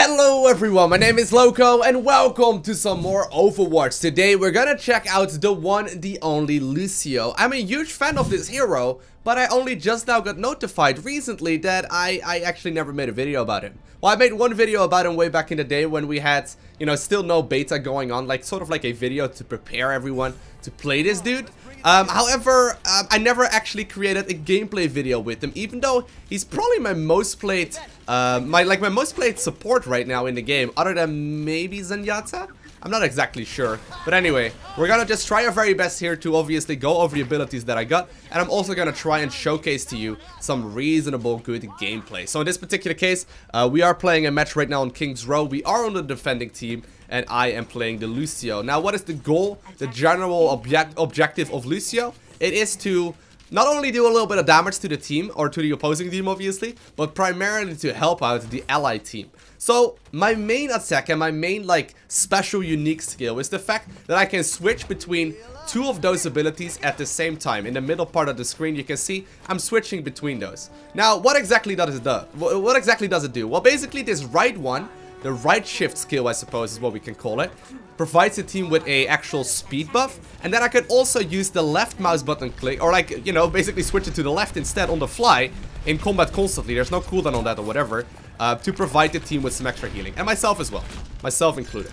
Hello everyone, my name is Lowko and welcome to some more Overwatch. Today we're gonna check out the one, the only Lucio. I'm a huge fan of this hero, but I only just now got notified recently that I, I actually never made a video about him. Well, I made one video about him way back in the day when we had, you know, still no beta going on, like sort of like a video to prepare everyone to play this dude. Um, however, um, I never actually created a gameplay video with him, even though he's probably my most played, uh, my like my most played support right now in the game, other than maybe Zenyatta? I'm not exactly sure. But anyway, we're gonna just try our very best here to obviously go over the abilities that I got. And I'm also gonna try and showcase to you some reasonable good gameplay. So in this particular case, uh, we are playing a match right now on King's Row. We are on the defending team and I am playing the Lucio. Now what is the goal, the general object objective of Lucio? It is to not only do a little bit of damage to the team, or to the opposing team obviously, but primarily to help out the allied team. So, my main attack and my main like special unique skill is the fact that I can switch between two of those abilities at the same time. In the middle part of the screen you can see I'm switching between those. Now, what exactly does it do? What exactly does it do? Well, basically this right one the right shift skill, I suppose, is what we can call it. Provides the team with a actual speed buff. And then I could also use the left mouse button click, or like, you know, basically switch it to the left instead on the fly in combat constantly. There's no cooldown on that or whatever. Uh, to provide the team with some extra healing. And myself as well. Myself included.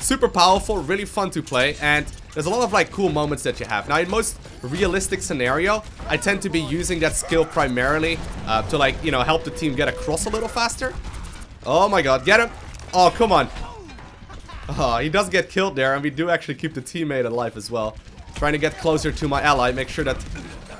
Super powerful, really fun to play, and there's a lot of like cool moments that you have. Now in most realistic scenario, I tend to be using that skill primarily uh, to like, you know, help the team get across a little faster. Oh my god, get him! Oh, come on. Oh, he does get killed there, and we do actually keep the teammate alive as well. Trying to get closer to my ally, make sure that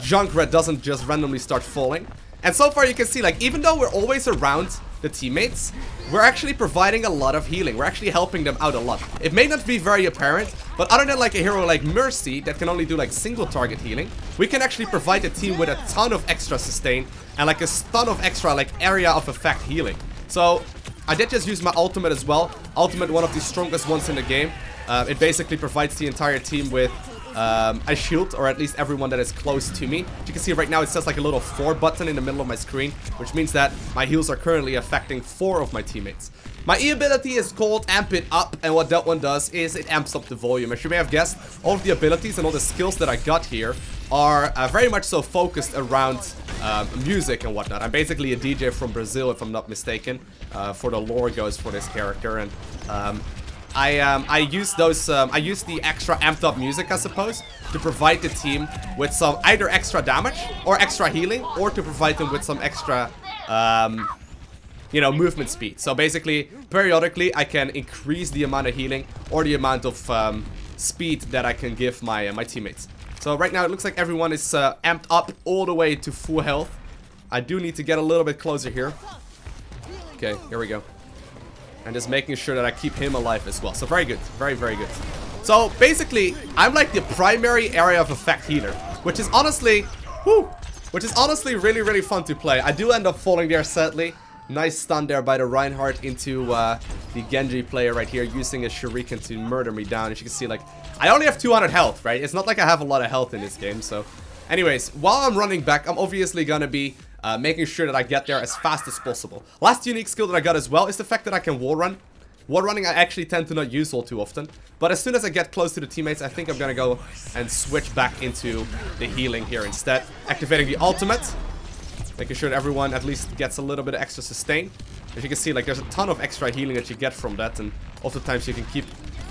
Junkrat doesn't just randomly start falling. And so far you can see, like, even though we're always around the teammates, we're actually providing a lot of healing. We're actually helping them out a lot. It may not be very apparent, but other than like a hero like Mercy that can only do like single target healing, we can actually provide the team with a ton of extra sustain and like a ton of extra like area of effect healing. So I did just use my ultimate as well. Ultimate, one of the strongest ones in the game. Uh, it basically provides the entire team with um, a shield, or at least everyone that is close to me. As you can see right now, it says like a little 4 button in the middle of my screen, which means that my heals are currently affecting 4 of my teammates. My E ability is called Amp It Up, and what that one does is it amps up the volume. As you may have guessed, all of the abilities and all the skills that I got here are uh, very much so focused around um, music and whatnot. I'm basically a DJ from Brazil, if I'm not mistaken, uh, for the lore goes for this character, and um, I um, I use those um, I use the extra amped up music, I suppose, to provide the team with some either extra damage or extra healing, or to provide them with some extra. Um, you know, movement speed. So basically, periodically, I can increase the amount of healing or the amount of um, speed that I can give my uh, my teammates. So right now it looks like everyone is uh, amped up all the way to full health. I do need to get a little bit closer here. Okay, here we go. And just making sure that I keep him alive as well. So very good. Very, very good. So basically, I'm like the primary area of effect healer. Which is honestly, whoo, which is honestly really, really fun to play. I do end up falling there sadly. Nice stun there by the Reinhardt into uh, the Genji player right here, using a Shuriken to murder me down. As you can see, like, I only have 200 health, right? It's not like I have a lot of health in this game, so... Anyways, while I'm running back, I'm obviously gonna be uh, making sure that I get there as fast as possible. Last unique skill that I got as well is the fact that I can wall run. Wall running I actually tend to not use all too often. But as soon as I get close to the teammates, I think I'm gonna go and switch back into the healing here instead. Activating the ultimate. Making sure that everyone at least gets a little bit of extra sustain. As you can see, like there's a ton of extra healing that you get from that, and oftentimes you can keep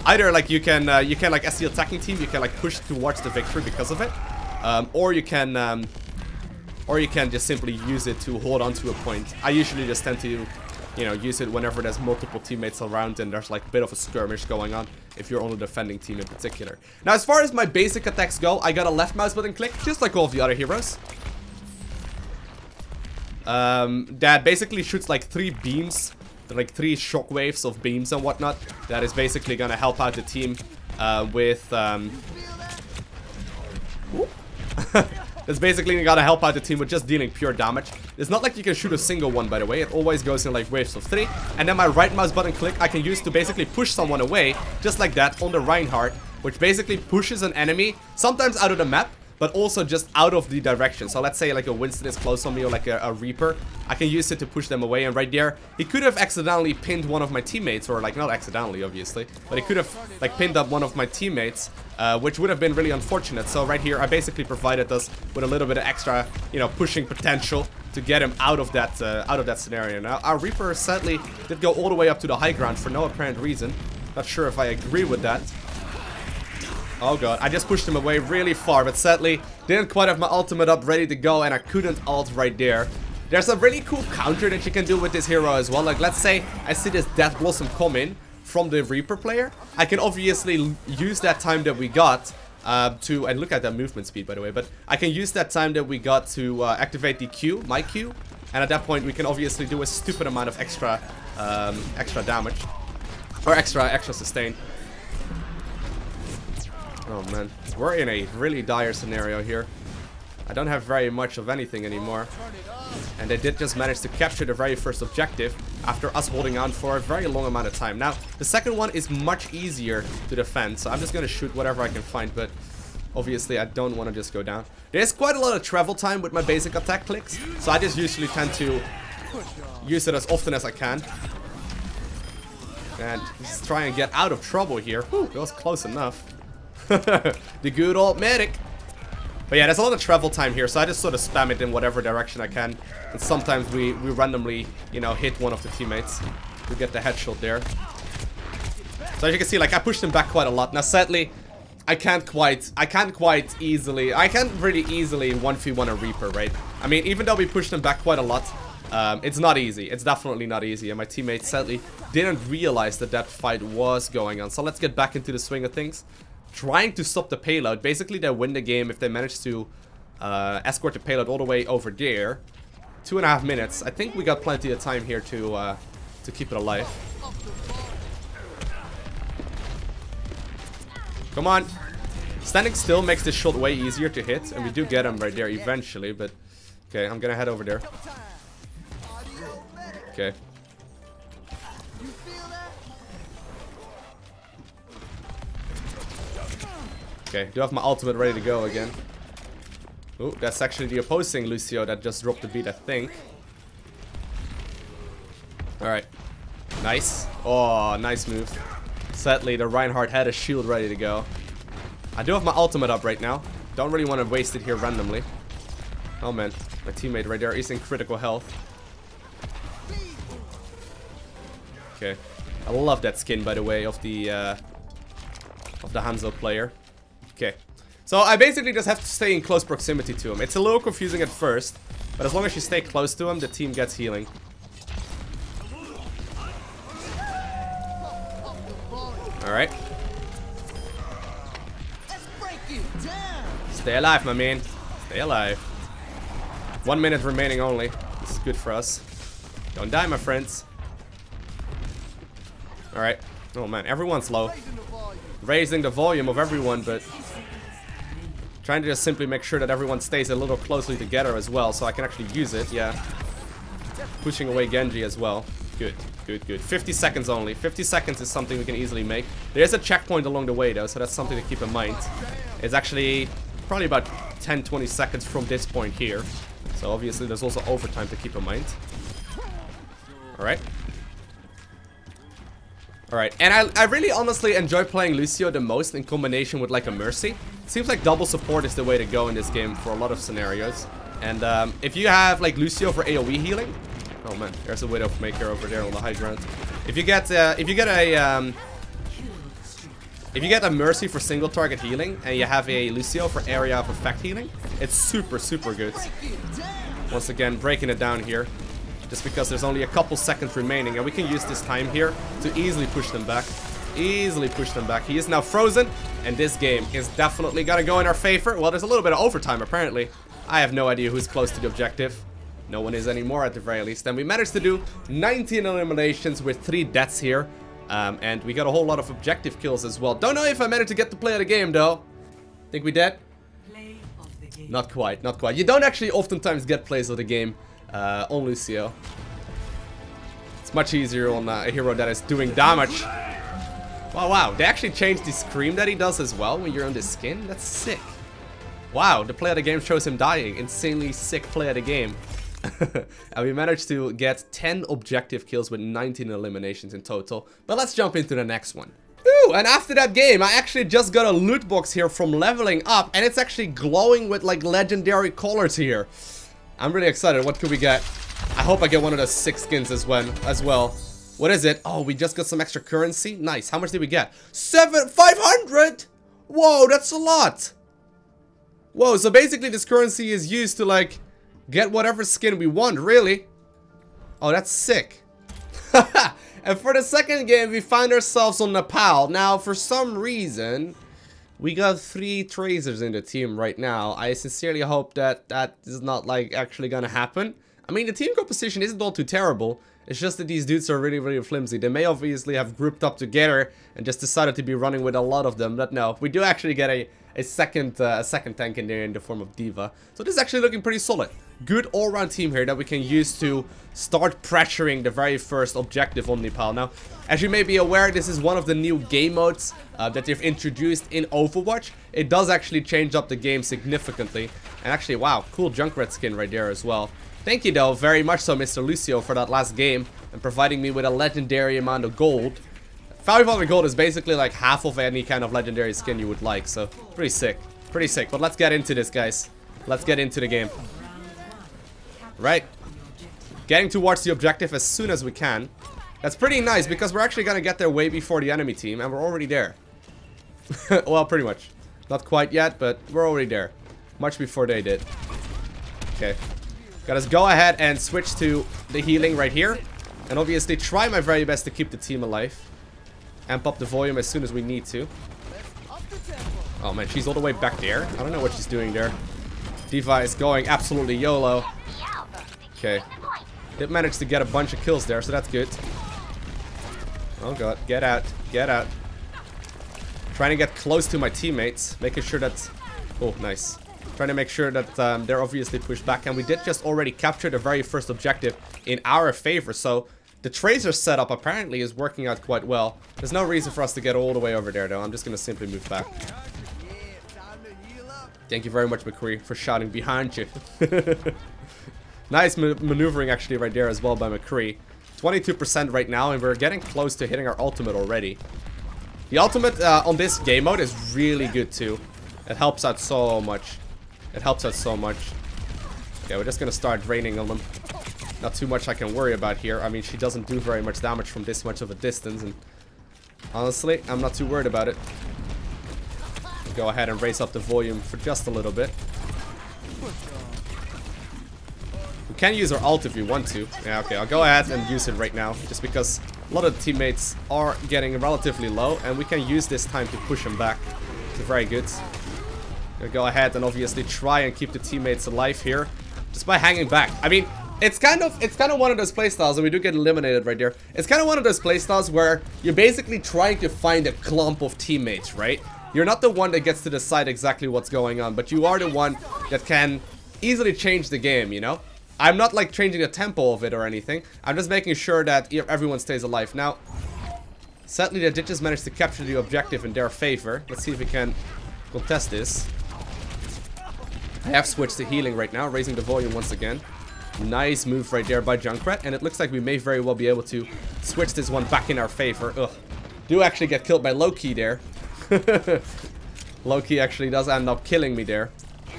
either like you can uh, you can like as the attacking team you can like push towards the victory because of it, um, or you can um, or you can just simply use it to hold on to a point. I usually just tend to you know use it whenever there's multiple teammates around and there's like a bit of a skirmish going on if you're on the defending team in particular. Now as far as my basic attacks go, I got a left mouse button click just like all of the other heroes um, that basically shoots like three beams, like three shockwaves of beams and whatnot. That is basically gonna help out the team uh, with. Um, That's basically gonna help out the team with just dealing pure damage. It's not like you can shoot a single one, by the way. It always goes in like waves of three. And then my right mouse button click I can use to basically push someone away, just like that, on the Reinhardt, which basically pushes an enemy, sometimes out of the map, but also just out of the direction. So let's say like a Winston is close on me or like a, a Reaper. I can use it to push them away. And right there, he could have accidentally pinned one of my teammates or like not accidentally, obviously, but he could have like pinned up one of my teammates, uh, which would have been really unfortunate. So right here, I basically provided us with a little bit of extra, you know, pushing potential to get him out of that uh, out of that scenario. Now, our Reaper sadly did go all the way up to the high ground for no apparent reason. Not sure if I agree with that. Oh god, I just pushed him away really far, but sadly, didn't quite have my ultimate up ready to go, and I couldn't alt right there. There's a really cool counter that you can do with this hero as well. Like, let's say I see this Death Blossom coming from the Reaper player. I can obviously use that time that we got uh, to, and look at that movement speed by the way, but I can use that time that we got to uh, activate the Q, my Q, and at that point we can obviously do a stupid amount of extra, um, extra damage, or extra, extra sustain. Oh man, we're in a really dire scenario here. I don't have very much of anything anymore. And they did just manage to capture the very first objective after us holding on for a very long amount of time. Now, the second one is much easier to defend, so I'm just going to shoot whatever I can find, but obviously I don't want to just go down. There's quite a lot of travel time with my basic attack clicks, so I just usually tend to use it as often as I can. And just try and get out of trouble here. Whew, that was close enough. the good old medic. But yeah, there's a lot of travel time here, so I just sort of spam it in whatever direction I can. And sometimes we, we randomly, you know, hit one of the teammates to get the headshot there. So as you can see, like, I pushed him back quite a lot. Now, sadly, I can't quite, I can't quite easily, I can't really easily 1v1 a Reaper, right? I mean, even though we pushed him back quite a lot, um, it's not easy. It's definitely not easy. And my teammates sadly didn't realize that that fight was going on. So let's get back into the swing of things trying to stop the payload. Basically, they win the game if they manage to uh, escort the payload all the way over there. Two and a half minutes. I think we got plenty of time here to uh, to keep it alive. Come on. Standing still makes this shot way easier to hit, and we do get him right there eventually, but... Okay, I'm gonna head over there. Okay. Okay, do have my ultimate ready to go again. Oh, that's actually the opposing Lucio that just dropped the beat, I think. Alright. Nice. Oh, nice move. Sadly, the Reinhardt had a shield ready to go. I do have my ultimate up right now. Don't really want to waste it here randomly. Oh man, my teammate right there is in critical health. Okay. I love that skin, by the way, of the uh, of the Hanzo player. Okay. So I basically just have to stay in close proximity to him. It's a little confusing at first, but as long as you stay close to him, the team gets healing. Alright. Stay alive, my man. Stay alive. One minute remaining only. This is good for us. Don't die, my friends. Alright. Oh man, everyone's low. Raising the volume of everyone, but Trying to just simply make sure that everyone stays a little closely together as well, so I can actually use it, yeah. Pushing away Genji as well. Good, good, good. 50 seconds only. 50 seconds is something we can easily make. There's a checkpoint along the way though, so that's something to keep in mind. It's actually probably about 10-20 seconds from this point here. So obviously there's also overtime to keep in mind. Alright. Alright, and I, I really honestly enjoy playing Lucio the most in combination with like a Mercy. Seems like double support is the way to go in this game for a lot of scenarios. And um, if you have like Lucio for AoE healing, oh man, there's a Widowmaker over there on the high ground. If you get uh, if you get a um, if you get a Mercy for single target healing and you have a Lucio for area of effect healing, it's super super good. Once again, breaking it down here, just because there's only a couple seconds remaining, and we can use this time here to easily push them back. Easily push them back. He is now frozen, and this game is definitely gonna go in our favor. Well, there's a little bit of overtime, apparently. I have no idea who's close to the objective. No one is anymore, at the very least. And we managed to do 19 eliminations with 3 deaths here. Um, and we got a whole lot of objective kills as well. Don't know if I managed to get to play of the game, though. Think we did? Not quite, not quite. You don't actually oftentimes get plays of the game uh, on Lucio. It's much easier on uh, a hero that is doing damage. Wow, wow. They actually changed the scream that he does as well when you're on the skin. That's sick. Wow, the play of the game shows him dying. Insanely sick play of the game. and we managed to get 10 objective kills with 19 eliminations in total. But let's jump into the next one. Ooh, and after that game, I actually just got a loot box here from leveling up, and it's actually glowing with like legendary colors here. I'm really excited. What could we get? I hope I get one of the six skins as well. As well. What is it? Oh, we just got some extra currency. Nice. How much did we get? Seven, 500? Whoa, that's a lot. Whoa, so basically this currency is used to like get whatever skin we want, really. Oh, that's sick. and for the second game, we find ourselves on Nepal. Now, for some reason, we got three tracers in the team right now. I sincerely hope that that is not like actually gonna happen. I mean, the team composition isn't all too terrible. It's just that these dudes are really, really flimsy. They may obviously have grouped up together and just decided to be running with a lot of them. But no, we do actually get a, a second uh, a second tank in there in the form of D.Va. So this is actually looking pretty solid. Good all-round team here that we can use to start pressuring the very first objective on Nepal. Now, as you may be aware, this is one of the new game modes uh, that they've introduced in Overwatch. It does actually change up the game significantly. And actually, wow, cool Junkrat skin right there as well. Thank you though, very much so Mr. Lucio for that last game and providing me with a legendary amount of gold. 500 gold is basically like half of any kind of legendary skin you would like, so pretty sick. Pretty sick, but let's get into this, guys. Let's get into the game. Right. Getting towards the objective as soon as we can. That's pretty nice because we're actually gonna get there way before the enemy team and we're already there. well, pretty much. Not quite yet, but we're already there. Much before they did. Okay. Gotta go ahead and switch to the healing right here. And obviously try my very best to keep the team alive. Amp up the volume as soon as we need to. Oh man, she's all the way back there. I don't know what she's doing there. D.Va is going absolutely YOLO. Okay. Did manage to get a bunch of kills there, so that's good. Oh god, get out, get out. Trying to get close to my teammates, making sure that... Oh, nice. Trying to make sure that um, they're obviously pushed back. And we did just already capture the very first objective in our favor. So the Tracer setup apparently is working out quite well. There's no reason for us to get all the way over there though. I'm just going to simply move back. Thank you very much, McCree, for shouting behind you. nice ma maneuvering actually right there as well by McCree. 22% right now, and we're getting close to hitting our ultimate already. The ultimate uh, on this game mode is really good too. It helps out so much. It helps us so much. Yeah, we're just gonna start draining on them. Not too much I can worry about here. I mean, she doesn't do very much damage from this much of a distance, and honestly, I'm not too worried about it. Go ahead and raise up the volume for just a little bit. We can use our ult if we want to. Yeah, okay, I'll go ahead and use it right now, just because a lot of teammates are getting relatively low, and we can use this time to push them back. It's very good. Gonna go ahead and obviously try and keep the teammates alive here. Just by hanging back. I mean, it's kind of it's kind of one of those playstyles, and we do get eliminated right there. It's kind of one of those playstyles where you're basically trying to find a clump of teammates, right? You're not the one that gets to decide exactly what's going on, but you are the one that can easily change the game, you know? I'm not like changing the tempo of it or anything. I'm just making sure that everyone stays alive. Now, sadly, the ditches managed to capture the objective in their favor. Let's see if we can contest this. I have switched to healing right now, raising the volume once again. Nice move right there by Junkrat, and it looks like we may very well be able to switch this one back in our favor. Ugh. Do actually get killed by Loki there. Loki actually does end up killing me there.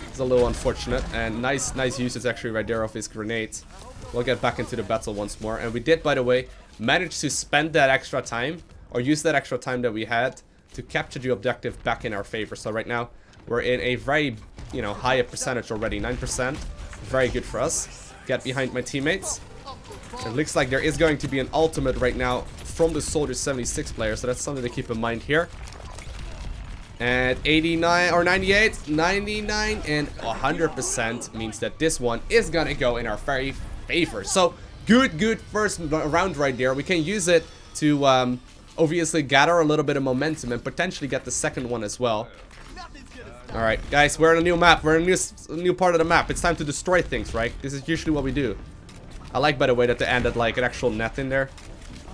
It's a little unfortunate, and nice, nice usage actually right there of his grenades. We'll get back into the battle once more, and we did, by the way, manage to spend that extra time, or use that extra time that we had to capture the objective back in our favor. So right now, we're in a very, you know, higher percentage already. 9%. Very good for us. Get behind my teammates. It looks like there is going to be an ultimate right now from the Soldier 76 player. So that's something to keep in mind here. And 89 or 98, 99 and 100% means that this one is to go in our very favor. So good, good first round right there. We can use it to um, obviously gather a little bit of momentum and potentially get the second one as well. Alright, guys, we're on a new map. We're in a new, new part of the map. It's time to destroy things, right? This is usually what we do. I like, by the way, that they added, like, an actual net in there.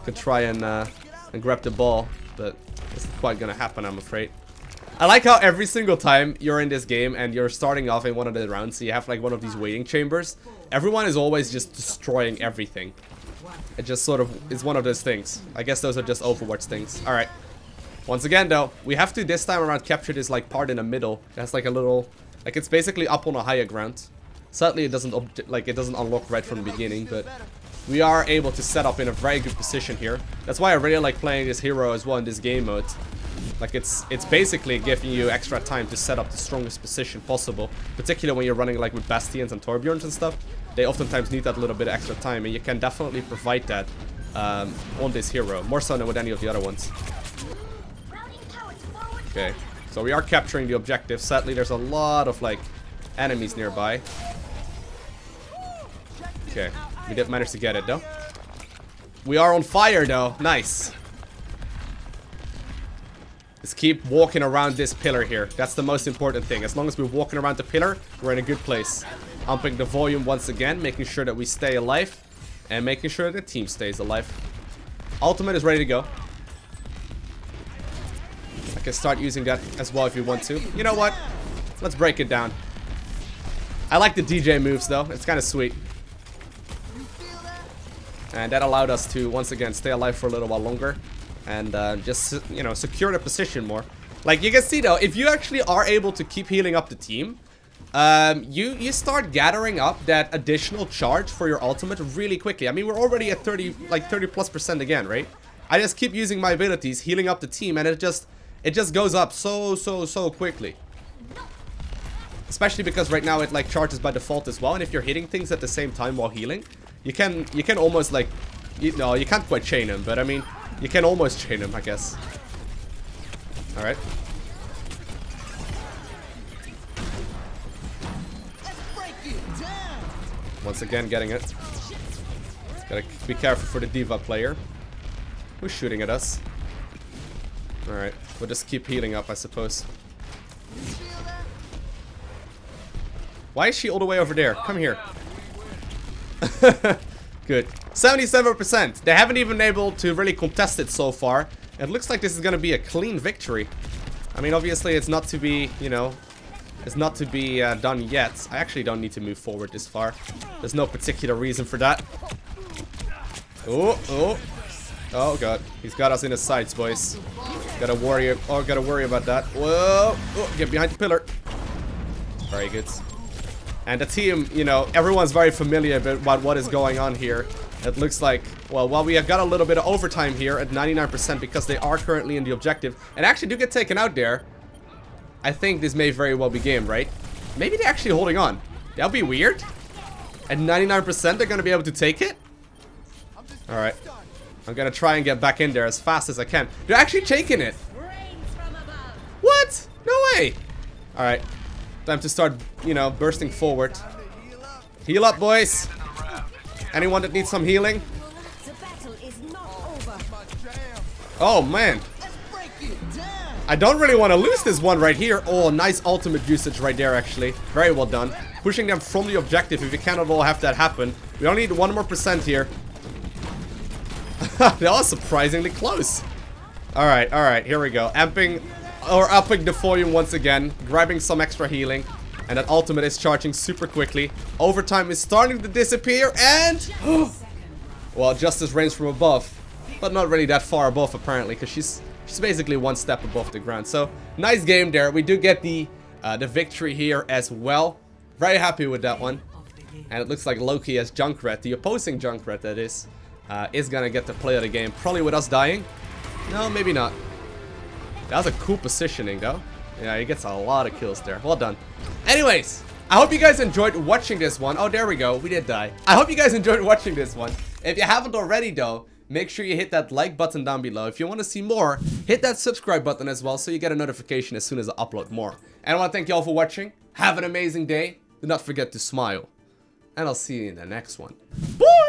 Could try and, uh, and grab the ball, but it's not quite gonna happen, I'm afraid. I like how every single time you're in this game and you're starting off in one of the rounds, so you have like one of these waiting chambers, everyone is always just destroying everything. It just sort of is one of those things. I guess those are just Overwatch things. Alright. Once again though, we have to this time around capture this like part in the middle. That's like a little, like it's basically up on a higher ground. Sadly it doesn't, like it doesn't unlock right from the beginning, but we are able to set up in a very good position here. That's why I really like playing this hero as well in this game mode. Like it's it's basically giving you extra time to set up the strongest position possible, particularly when you're running like with Bastions and Torbjorns and stuff. They oftentimes need that little bit of extra time, and you can definitely provide that um, on this hero, more so than with any of the other ones. Okay, so we are capturing the objective. Sadly, there's a lot of, like, enemies nearby. Okay, we did manage to get it, though. We are on fire, though. Nice. Just keep walking around this pillar here. That's the most important thing. As long as we're walking around the pillar, we're in a good place. Upping the volume once again, making sure that we stay alive. And making sure the team stays alive. Ultimate is ready to go. Can start using that as well if you want to. You know what? Let's break it down. I like the DJ moves though. It's kind of sweet. And that allowed us to, once again, stay alive for a little while longer. And uh, just, you know, secure the position more. Like, you can see though, if you actually are able to keep healing up the team, um, you, you start gathering up that additional charge for your ultimate really quickly. I mean, we're already at 30, like 30 plus percent again, right? I just keep using my abilities, healing up the team, and it just it just goes up so, so, so quickly. Especially because right now it like charges by default as well. And if you're hitting things at the same time while healing, you can you can almost like you, no, you can't quite chain them, but I mean you can almost chain them, I guess. Alright. Once again getting it. Gotta be careful for the D.Va player. Who's shooting at us? Alright, we'll just keep healing up, I suppose. Why is she all the way over there? Come here. Good. 77%. They haven't even been able to really contest it so far. It looks like this is going to be a clean victory. I mean, obviously, it's not to be, you know, it's not to be uh, done yet. I actually don't need to move forward this far. There's no particular reason for that. Oh, oh. Oh, God. He's got us in his sights, boys. Gotta worry. Oh, gotta worry about that. Whoa! Oh, get behind the pillar. Very good. And the team, you know, everyone's very familiar about what is going on here. It looks like, well, while we have got a little bit of overtime here at 99% because they are currently in the objective and actually do get taken out there, I think this may very well be game, right? Maybe they're actually holding on. That'll be weird. At 99%, they're going to be able to take it? Alright. I'm gonna try and get back in there as fast as I can. They're actually taking it. What? No way. All right. Time to start, you know, bursting forward. Heal up, boys. Anyone that needs some healing? Oh, man. I don't really want to lose this one right here. Oh, nice ultimate usage right there, actually. Very well done. Pushing them from the objective if you cannot all have that happen. We only need one more percent here. that was surprisingly close. Alright, alright, here we go. Amping, or upping the volume once again. Grabbing some extra healing. And that ultimate is charging super quickly. Overtime is starting to disappear and... well, Justice rains from above. But not really that far above apparently, because she's she's basically one step above the ground. So, nice game there. We do get the, uh, the victory here as well. Very happy with that one. And it looks like Loki as Junkrat, the opposing Junkrat that is uh, is gonna get to play of the game. Probably with us dying. No, maybe not. That was a cool positioning, though. Yeah, he gets a lot of kills there. Well done. Anyways, I hope you guys enjoyed watching this one. Oh, there we go. We did die. I hope you guys enjoyed watching this one. If you haven't already, though, make sure you hit that like button down below. If you want to see more, hit that subscribe button as well so you get a notification as soon as I upload more. And I want to thank you all for watching. Have an amazing day. Do not forget to smile. And I'll see you in the next one. Woo!